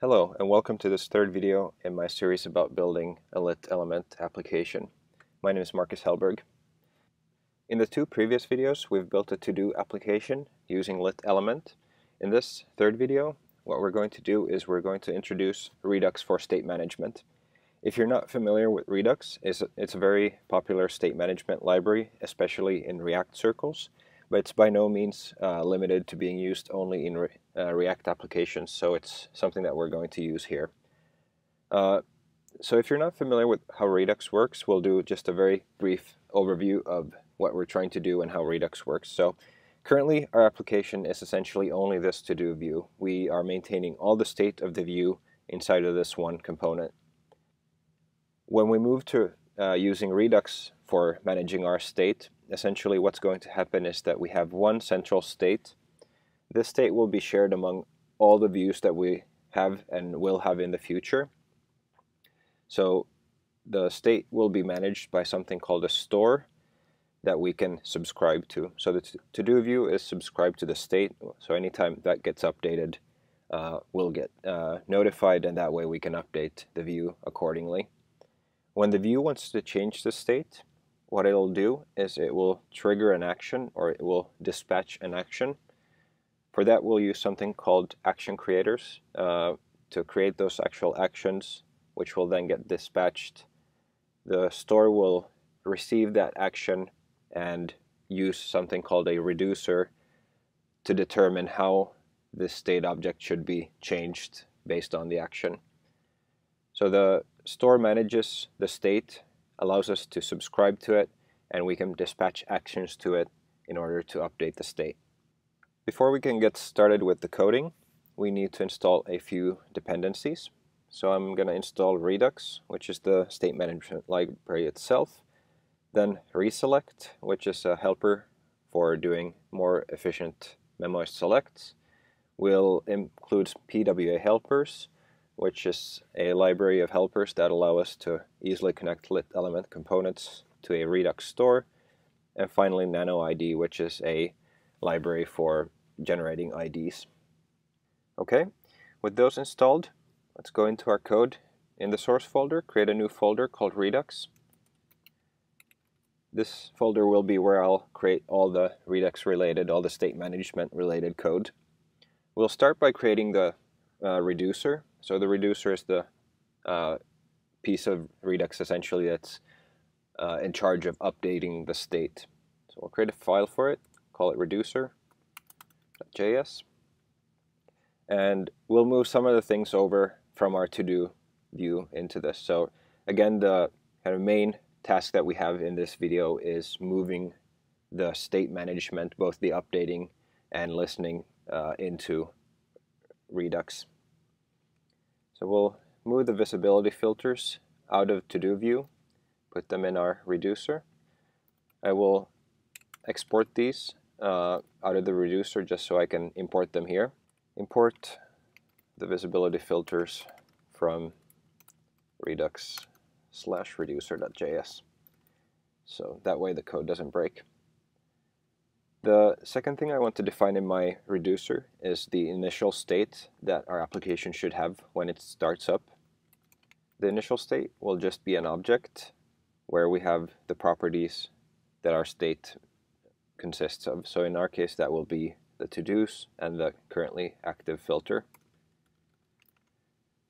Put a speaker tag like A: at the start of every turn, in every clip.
A: Hello and welcome to this third video in my series about building a lit element application. My name is Marcus Hellberg. In the two previous videos we've built a to-do application using lit element. In this third video what we're going to do is we're going to introduce Redux for state management. If you're not familiar with Redux, it's a very popular state management library, especially in React circles but it's by no means uh, limited to being used only in re uh, React applications, so it's something that we're going to use here. Uh, so if you're not familiar with how Redux works, we'll do just a very brief overview of what we're trying to do and how Redux works. So currently our application is essentially only this to-do view. We are maintaining all the state of the view inside of this one component. When we move to uh, using Redux for managing our state, essentially what's going to happen is that we have one central state. This state will be shared among all the views that we have and will have in the future. So the state will be managed by something called a store that we can subscribe to. So the to-do view is subscribed to the state. So anytime that gets updated, uh, we'll get uh, notified and that way we can update the view accordingly. When the view wants to change the state, what it'll do is it will trigger an action or it will dispatch an action. For that, we'll use something called action creators uh, to create those actual actions, which will then get dispatched. The store will receive that action and use something called a reducer to determine how the state object should be changed based on the action. So the store manages the state allows us to subscribe to it and we can dispatch actions to it in order to update the state. Before we can get started with the coding, we need to install a few dependencies. So I'm going to install Redux, which is the state management library itself. Then Reselect, which is a helper for doing more efficient memoized selects. We'll include PWA helpers, which is a library of helpers that allow us to easily connect lit element components to a Redux store. And finally, NanoID, which is a library for generating IDs. Okay, with those installed, let's go into our code. In the source folder, create a new folder called Redux. This folder will be where I'll create all the Redux related, all the state management related code. We'll start by creating the uh, reducer so the reducer is the uh, piece of Redux essentially that's uh, in charge of updating the state. So we'll create a file for it, call it reducer.js, and we'll move some of the things over from our to-do view into this. So again, the kind of main task that we have in this video is moving the state management, both the updating and listening uh, into Redux. So we'll move the visibility filters out of to-do view, put them in our reducer. I will export these uh, out of the reducer just so I can import them here. Import the visibility filters from redux slash reducer.js. So that way the code doesn't break. The second thing I want to define in my reducer is the initial state that our application should have when it starts up. The initial state will just be an object where we have the properties that our state consists of. So in our case that will be the to-dos and the currently active filter.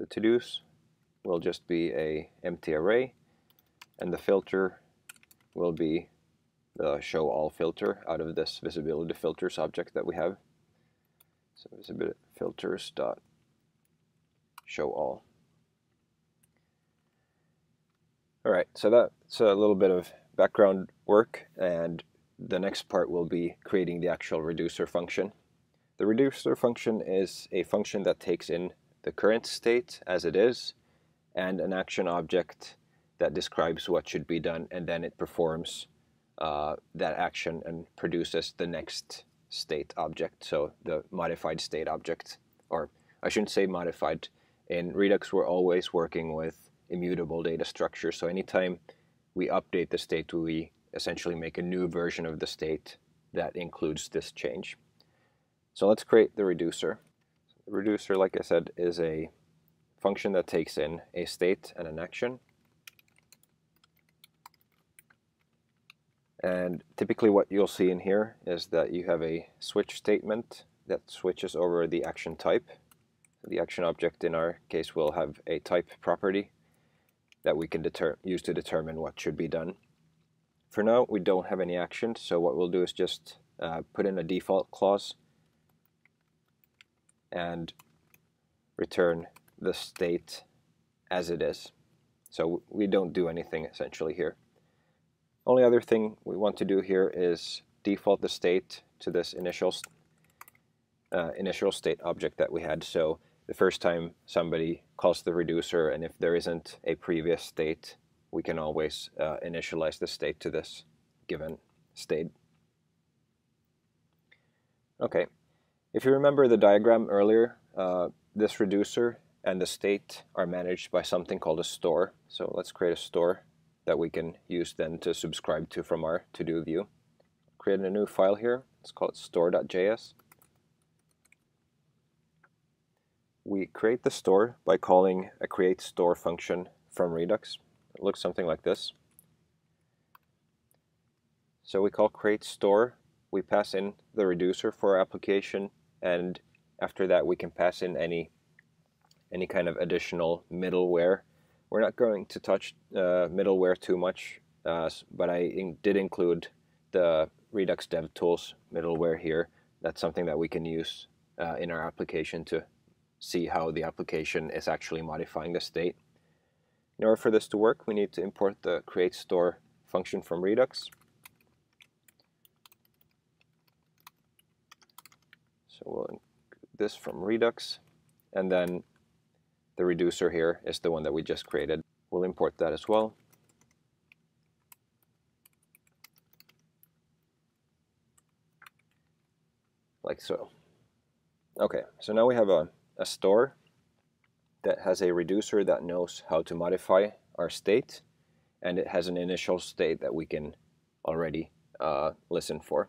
A: The to-dos will just be a empty array and the filter will be the show all filter out of this visibility filters object that we have. So visibility filters dot show all. All right, so that's a little bit of background work, and the next part will be creating the actual reducer function. The reducer function is a function that takes in the current state as it is, and an action object that describes what should be done, and then it performs uh, that action and produces the next state object, so the modified state object. Or I shouldn't say modified. In Redux, we're always working with immutable data structure. So anytime we update the state, we essentially make a new version of the state that includes this change. So let's create the reducer. The reducer, like I said, is a function that takes in a state and an action. And typically what you'll see in here is that you have a switch statement that switches over the action type. The action object in our case will have a type property that we can use to determine what should be done. For now, we don't have any action, so what we'll do is just uh, put in a default clause and return the state as it is. So we don't do anything essentially here. Only other thing we want to do here is default the state to this initial uh, initial state object that we had. So the first time somebody calls the reducer and if there isn't a previous state, we can always uh, initialize the state to this given state. Okay, if you remember the diagram earlier, uh, this reducer and the state are managed by something called a store. So let's create a store that we can use then to subscribe to from our to-do view. Create a new file here. Let's call it store.js. We create the store by calling a create store function from Redux. It looks something like this. So we call create store. We pass in the reducer for our application and after that we can pass in any any kind of additional middleware. We're not going to touch uh, middleware too much, uh, but I in did include the Redux DevTools middleware here. That's something that we can use uh, in our application to see how the application is actually modifying the state. In order for this to work, we need to import the create store function from Redux. So we'll this from Redux, and then the reducer here is the one that we just created. We'll import that as well. Like so. Okay, so now we have a, a store that has a reducer that knows how to modify our state, and it has an initial state that we can already uh, listen for.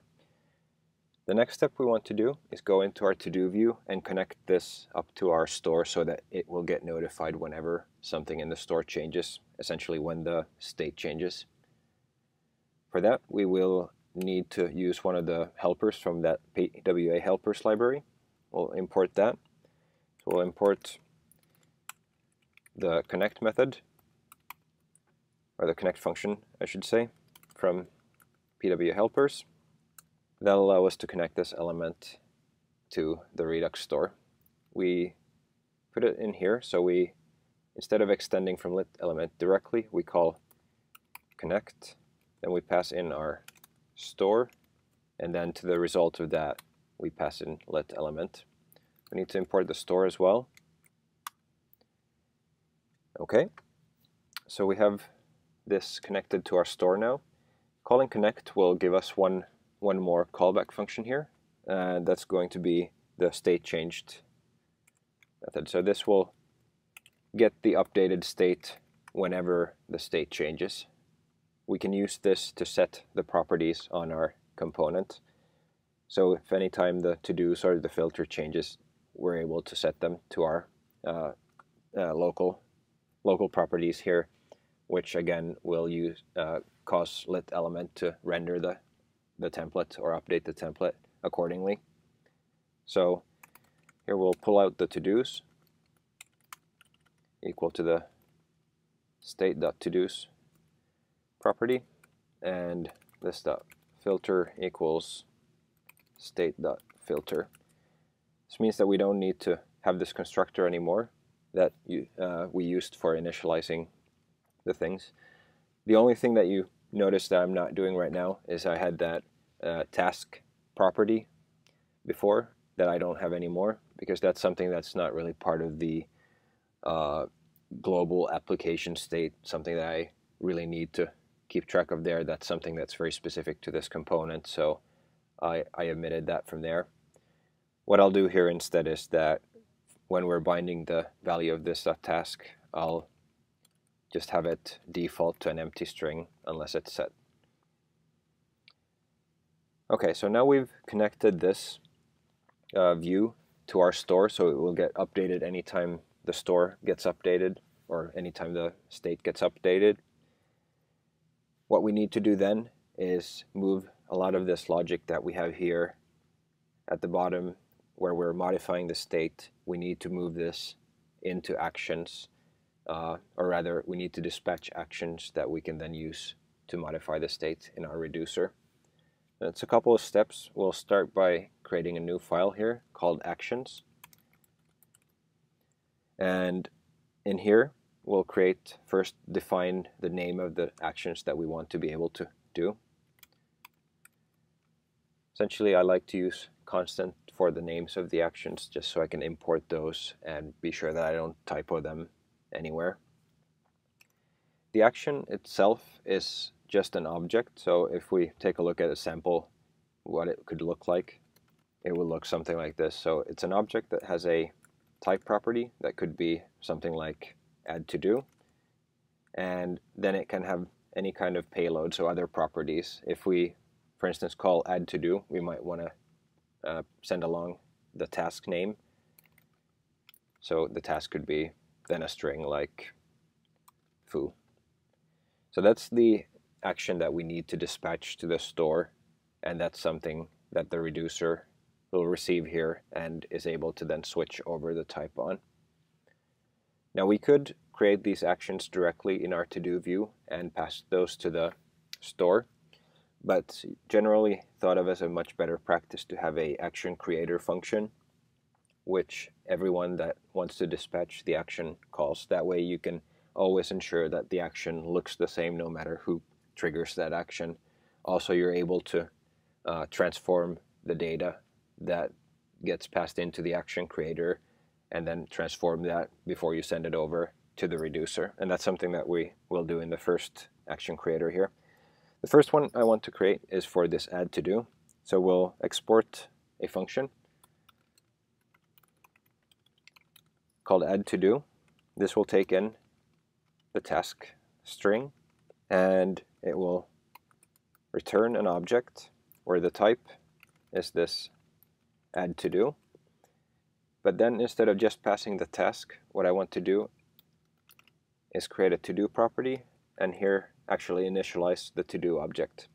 A: The next step we want to do is go into our to-do view and connect this up to our store so that it will get notified whenever something in the store changes, essentially when the state changes. For that, we will need to use one of the helpers from that PWA helpers library. We'll import that. So we'll import the connect method, or the connect function, I should say, from PWA helpers. That'll allow us to connect this element to the Redux store. We put it in here, so we, instead of extending from lit element directly, we call connect, then we pass in our store, and then to the result of that, we pass in lit element. We need to import the store as well. Okay, so we have this connected to our store now. Calling connect will give us one one more callback function here. and uh, that's going to be the state changed method. So this will get the updated state whenever the state changes. We can use this to set the properties on our component. So if anytime the to-dos or the filter changes, we're able to set them to our uh, uh, local local properties here, which again will use uh, cause lit element to render the the template or update the template accordingly. So here we'll pull out the to-dos equal to the state.todos property and this dot filter equals state.filter. This means that we don't need to have this constructor anymore that you, uh, we used for initializing the things. The only thing that you notice that I'm not doing right now is I had that uh, task property before that I don't have anymore because that's something that's not really part of the uh, global application state, something that I really need to keep track of there. That's something that's very specific to this component, so I, I omitted that from there. What I'll do here instead is that when we're binding the value of this task, I'll just have it default to an empty string unless it's set. Okay, so now we've connected this uh, view to our store so it will get updated anytime the store gets updated or anytime the state gets updated. What we need to do then is move a lot of this logic that we have here at the bottom where we're modifying the state. We need to move this into actions, uh, or rather, we need to dispatch actions that we can then use to modify the state in our reducer. It's a couple of steps. We'll start by creating a new file here called actions. And in here, we'll create, first define the name of the actions that we want to be able to do. Essentially, I like to use constant for the names of the actions just so I can import those and be sure that I don't typo them anywhere. The action itself is just an object, so if we take a look at a sample what it could look like, it would look something like this. So it's an object that has a type property that could be something like add to do, and then it can have any kind of payload, so other properties. If we, for instance, call add to do, we might want to uh, send along the task name. So the task could be then a string like foo. So that's the action that we need to dispatch to the store and that's something that the reducer will receive here and is able to then switch over the type on. Now we could create these actions directly in our to-do view and pass those to the store but generally thought of as a much better practice to have a action creator function which everyone that wants to dispatch the action calls. That way you can always ensure that the action looks the same no matter who triggers that action. Also, you're able to uh, transform the data that gets passed into the action creator and then transform that before you send it over to the reducer. And that's something that we will do in the first action creator here. The first one I want to create is for this add to do. So we'll export a function called add to do. This will take in the task string and it will return an object where the type is this add to do. But then instead of just passing the task, what I want to do is create a to do property and here actually initialize the to-do object.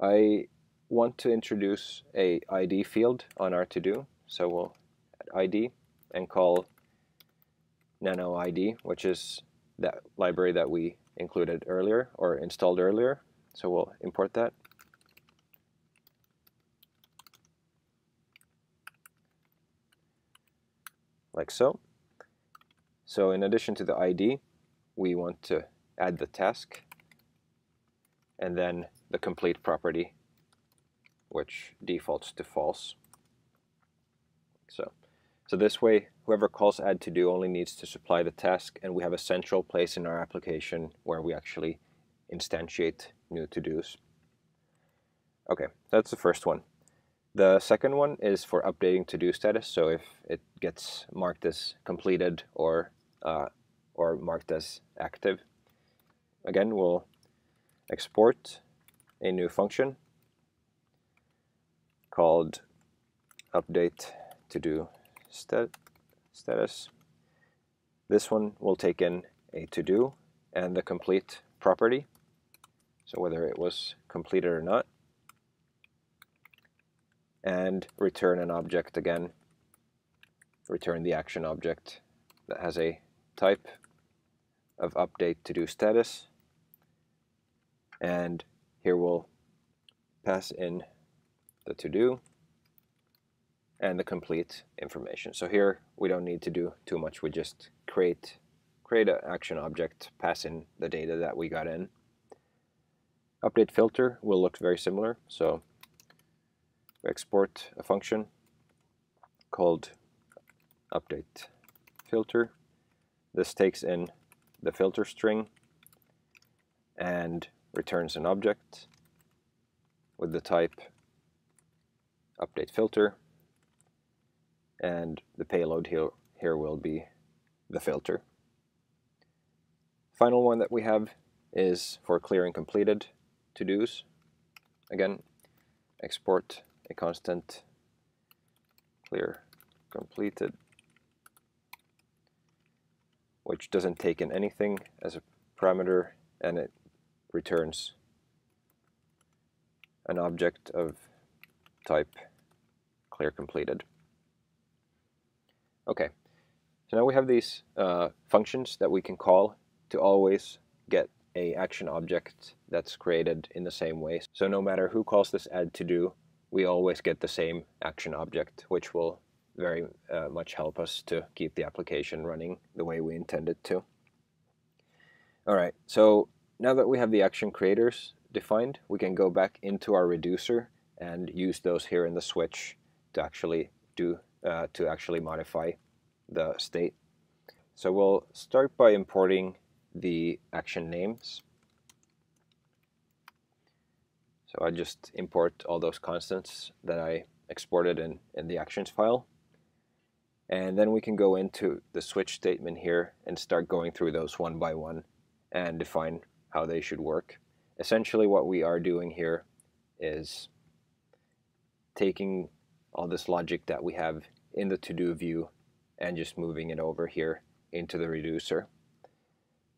A: I want to introduce a ID field on our to-do, so we'll add ID and call nano ID, which is that library that we included earlier or installed earlier. So we'll import that. Like so. So in addition to the ID, we want to add the task, and then the complete property, which defaults to false. So, so this way, whoever calls add to do only needs to supply the task, and we have a central place in our application where we actually instantiate new to-dos. Okay, that's the first one. The second one is for updating to-do status. So if it gets marked as completed or uh, or marked as active, again, we'll export a new function called update to do stat status. This one will take in a to do and the complete property, so whether it was completed or not, and return an object again, return the action object that has a type of update to do status. And here we'll pass in the to do and the complete information. So here we don't need to do too much. We just create create an action object, pass in the data that we got in. Update filter will look very similar. So export a function called update filter. This takes in the filter string and returns an object with the type update filter and the payload here, here will be the filter. Final one that we have is for clearing completed to-dos. Again, export a constant clear completed which doesn't take in anything as a parameter and it returns an object of type clear completed. Okay, so now we have these uh, functions that we can call to always get a action object that's created in the same way. So no matter who calls this add to do, we always get the same action object, which will very uh, much help us to keep the application running the way we intend it to. All right, so now that we have the action creators defined, we can go back into our reducer and use those here in the switch to actually do uh, to actually modify the state. So we'll start by importing the action names. So I just import all those constants that I exported in, in the actions file. And then we can go into the switch statement here and start going through those one by one and define how they should work. Essentially what we are doing here is taking all this logic that we have in the to-do view and just moving it over here into the reducer.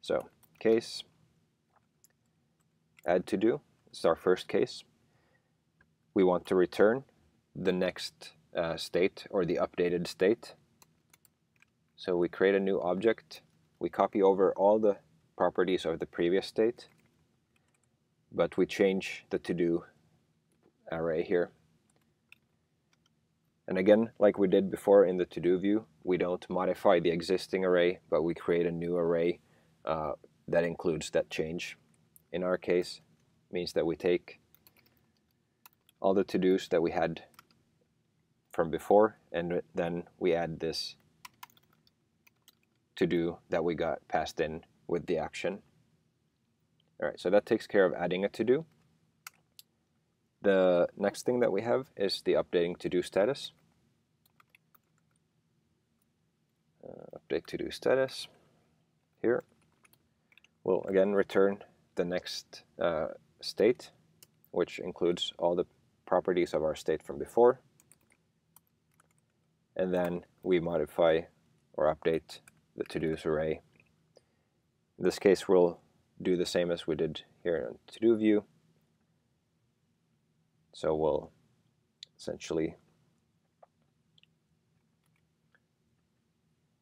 A: So case add to do this is our first case. We want to return the next uh, state or the updated state. So we create a new object. We copy over all the properties of the previous state, but we change the to-do array here. And again, like we did before in the to-do view, we don't modify the existing array, but we create a new array uh, that includes that change. In our case, means that we take all the to-dos that we had from before and then we add this to-do that we got passed in with the action. Alright, so that takes care of adding a to-do. The next thing that we have is the updating to-do status. Update to-do status here. We'll again return the next uh, state, which includes all the properties of our state from before. And then we modify or update the to-dos array. In this case, we'll do the same as we did here in to-do view. So we'll essentially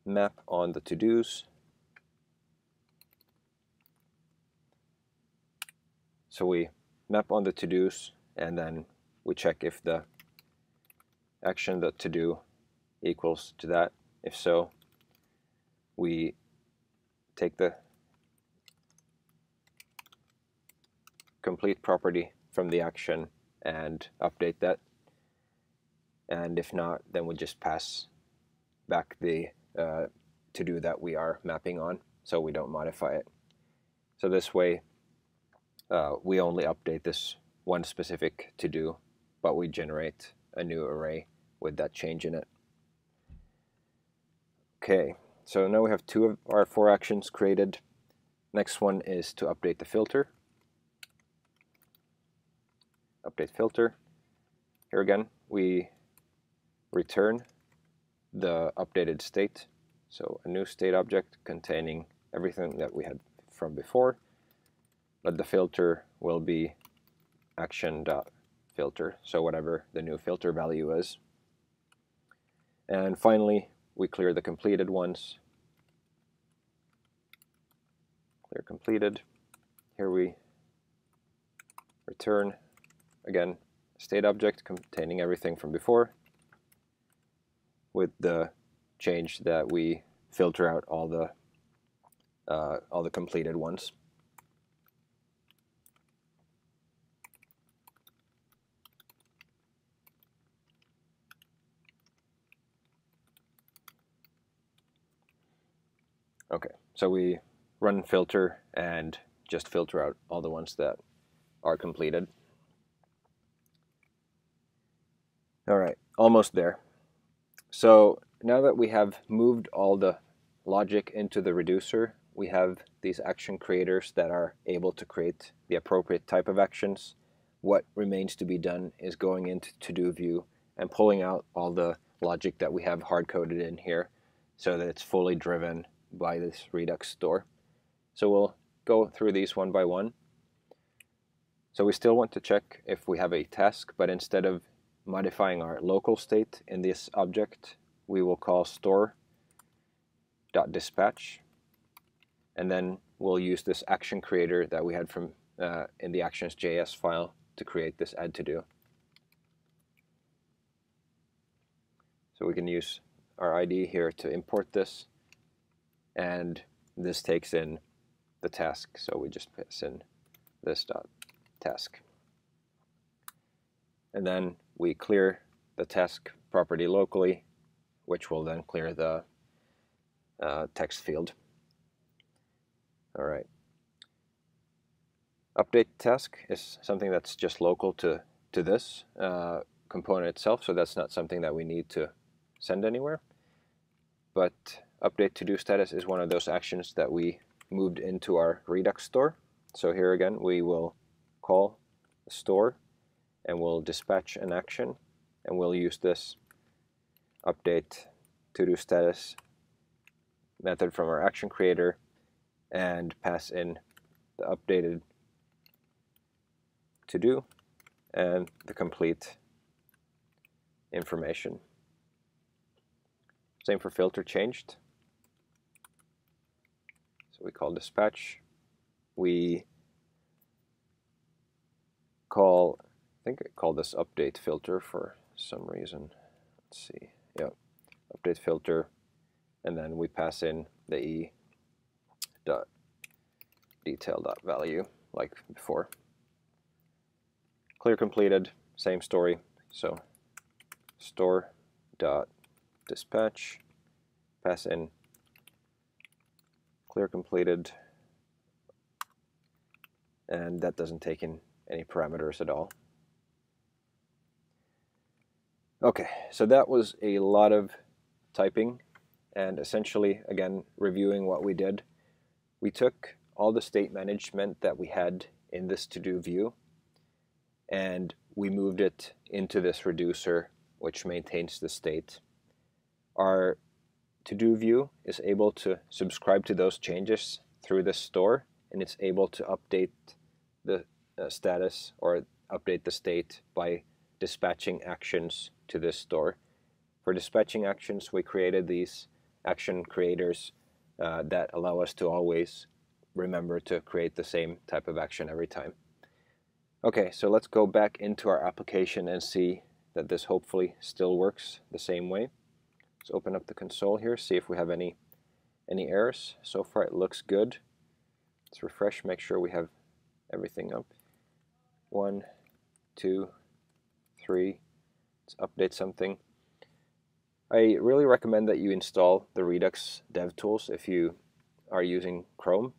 A: map on the to-dos So we map on the to-dos and then we check if the action the to-do equals to that. If so, we take the complete property from the action and update that. And if not, then we just pass back the uh, to-do that we are mapping on so we don't modify it. So this way uh, we only update this one specific to do, but we generate a new array with that change in it. Okay, so now we have two of our four actions created. Next one is to update the filter. Update filter. Here again, we return the updated state. So a new state object containing everything that we had from before. But the filter will be action dot filter so whatever the new filter value is. And finally we clear the completed ones. Clear completed. Here we return. Again state object containing everything from before with the change that we filter out all the uh, all the completed ones Okay, so we run filter and just filter out all the ones that are completed. All right, almost there. So now that we have moved all the logic into the reducer, we have these action creators that are able to create the appropriate type of actions. What remains to be done is going into to-do view and pulling out all the logic that we have hard-coded in here so that it's fully driven by this Redux store. So we'll go through these one by one. So we still want to check if we have a task, but instead of modifying our local state in this object, we will call store.dispatch and then we'll use this action creator that we had from uh, in the actions.js file to create this add to do. So we can use our IDE here to import this and this takes in the task. So we just pass in this dot task. And then we clear the task property locally which will then clear the uh, text field all right. Update task is something that's just local to, to this uh, component itself, so that's not something that we need to send anywhere. But update to-do status is one of those actions that we moved into our Redux store. So here again, we will call store and we'll dispatch an action and we'll use this update to-do status method from our action creator and pass in the updated to do and the complete information. Same for filter changed. So we call dispatch. We call, think I call this update filter for some reason. Let's see. Yeah, update filter. And then we pass in the E dot detail dot value like before. Clear completed, same story. So store dot dispatch, pass in clear completed, and that doesn't take in any parameters at all. Okay, so that was a lot of typing and essentially, again, reviewing what we did we took all the state management that we had in this to-do view and we moved it into this reducer which maintains the state. Our to-do view is able to subscribe to those changes through the store and it's able to update the uh, status or update the state by dispatching actions to this store. For dispatching actions, we created these action creators uh, that allow us to always remember to create the same type of action every time. Okay, so let's go back into our application and see that this hopefully still works the same way. Let's open up the console here, see if we have any any errors. So far it looks good. Let's refresh, make sure we have everything up. One, two, three. Update something. I really recommend that you install the Redux DevTools if you are using Chrome.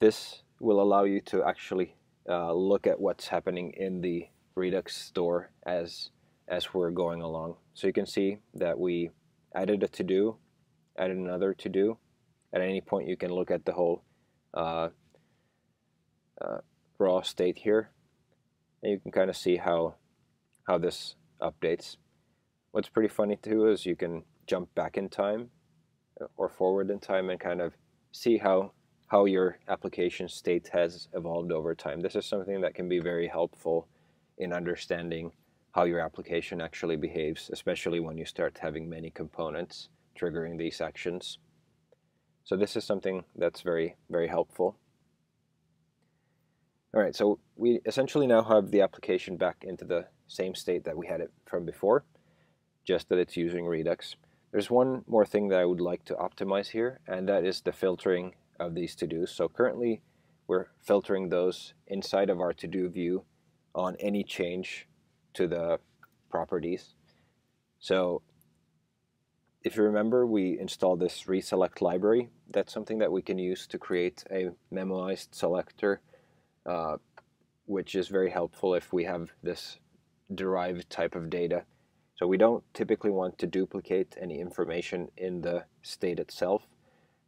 A: This will allow you to actually uh, look at what's happening in the Redux store as as we're going along. So you can see that we added a to-do, added another to-do. At any point you can look at the whole uh, uh, raw state here and you can kind of see how how this updates. What's pretty funny too is you can jump back in time uh, or forward in time and kind of see how how your application state has evolved over time. This is something that can be very helpful in understanding how your application actually behaves, especially when you start having many components triggering these actions. So this is something that's very, very helpful. All right, so we essentially now have the application back into the same state that we had it from before just that it's using Redux. There's one more thing that I would like to optimize here, and that is the filtering of these to-dos. So currently, we're filtering those inside of our to-do view on any change to the properties. So if you remember, we installed this reselect library. That's something that we can use to create a memoized selector, uh, which is very helpful if we have this derived type of data so we don't typically want to duplicate any information in the state itself.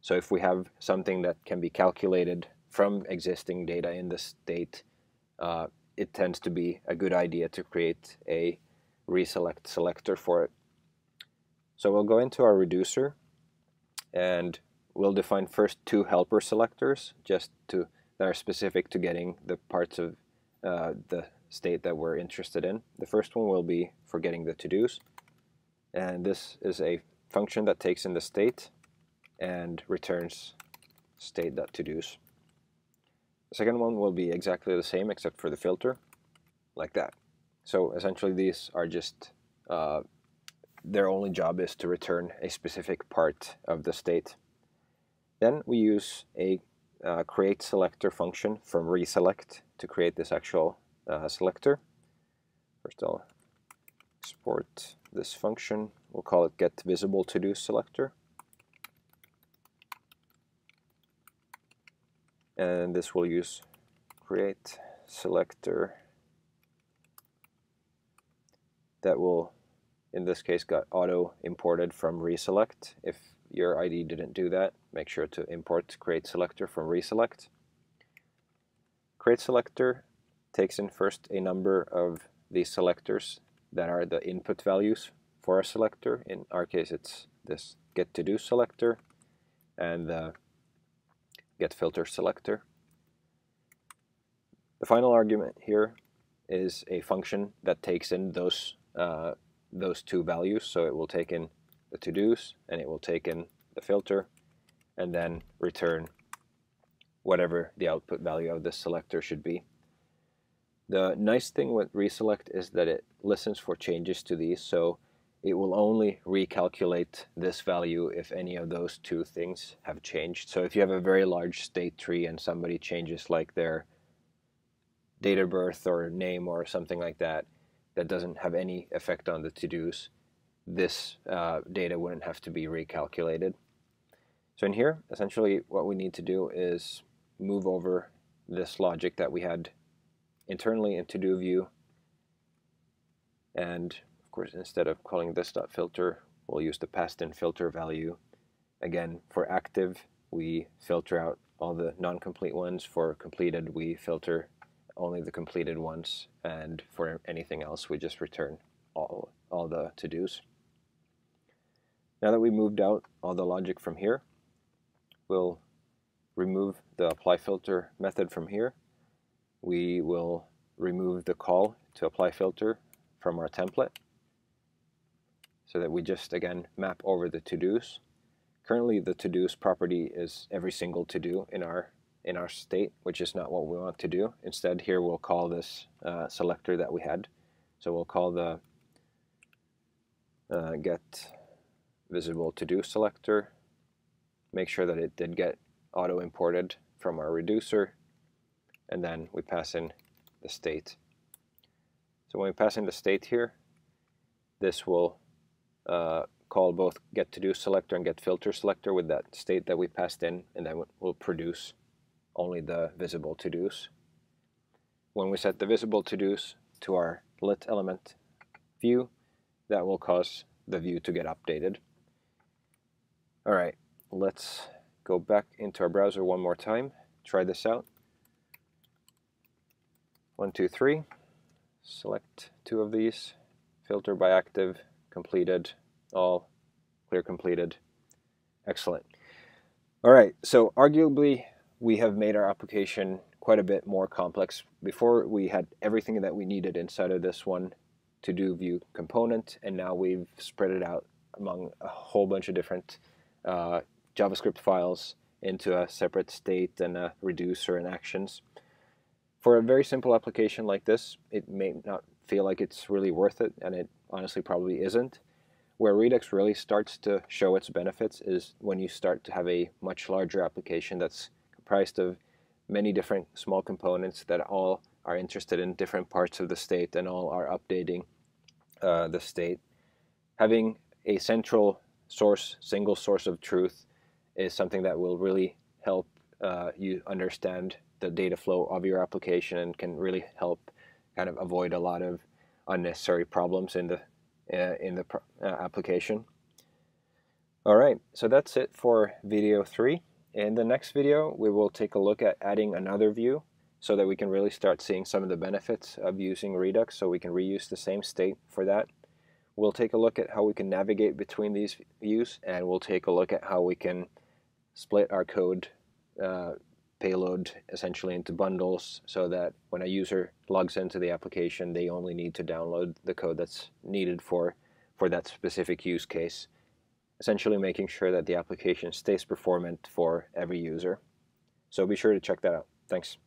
A: So if we have something that can be calculated from existing data in the state, uh, it tends to be a good idea to create a reselect selector for it. So we'll go into our reducer and we'll define first two helper selectors just to that are specific to getting the parts of uh, the state that we're interested in. The first one will be for getting the to-dos and this is a function that takes in the state and returns state.todos. The second one will be exactly the same except for the filter, like that. So essentially these are just, uh, their only job is to return a specific part of the state. Then we use a uh, create selector function from reselect to create this actual uh, selector. First I'll export this function. We'll call it get visible to do selector. And this will use create selector that will in this case got auto imported from reselect. If your IDE didn't do that, make sure to import create selector from reselect. Create selector takes in first a number of the selectors that are the input values for a selector. In our case, it's this get to do selector and the get filter selector. The final argument here is a function that takes in those uh, those two values. So it will take in the to-dos and it will take in the filter and then return whatever the output value of this selector should be. The nice thing with reselect is that it listens for changes to these, so it will only recalculate this value if any of those two things have changed. So if you have a very large state tree and somebody changes like their date of birth or name or something like that, that doesn't have any effect on the to-dos, this uh, data wouldn't have to be recalculated. So in here, essentially what we need to do is move over this logic that we had internally in to-do view. And of course, instead of calling this dot filter, we'll use the passed in filter value. Again, for active, we filter out all the non-complete ones. For completed, we filter only the completed ones. And for anything else, we just return all, all the to-dos. Now that we moved out all the logic from here, we'll remove the apply filter method from here we will remove the call to apply filter from our template so that we just again map over the to-dos. Currently the to-dos property is every single to-do in our in our state, which is not what we want to do. Instead here we'll call this uh, selector that we had. So we'll call the uh, get visible to-do selector, make sure that it did get auto imported from our reducer and then we pass in the state. So when we pass in the state here, this will uh, call both get to do selector and get filter selector with that state that we passed in, and then we'll produce only the visible to dos. When we set the visible to dos to our lit element view, that will cause the view to get updated. All right, let's go back into our browser one more time, try this out. One, two, three. Select two of these. Filter by active, completed, all, clear completed. Excellent. All right, so arguably we have made our application quite a bit more complex. Before we had everything that we needed inside of this one to do view component, and now we've spread it out among a whole bunch of different uh, JavaScript files into a separate state and a reducer and actions. For a very simple application like this, it may not feel like it's really worth it, and it honestly probably isn't. Where Redux really starts to show its benefits is when you start to have a much larger application that's comprised of many different small components that all are interested in different parts of the state and all are updating uh, the state. Having a central source, single source of truth is something that will really help uh, you understand the data flow of your application and can really help kind of avoid a lot of unnecessary problems in the uh, in the uh, application. All right, so that's it for video three. In the next video, we will take a look at adding another view so that we can really start seeing some of the benefits of using Redux so we can reuse the same state for that. We'll take a look at how we can navigate between these views and we'll take a look at how we can split our code uh, payload essentially into bundles so that when a user logs into the application they only need to download the code that's needed for for that specific use case essentially making sure that the application stays performant for every user. So be sure to check that out. Thanks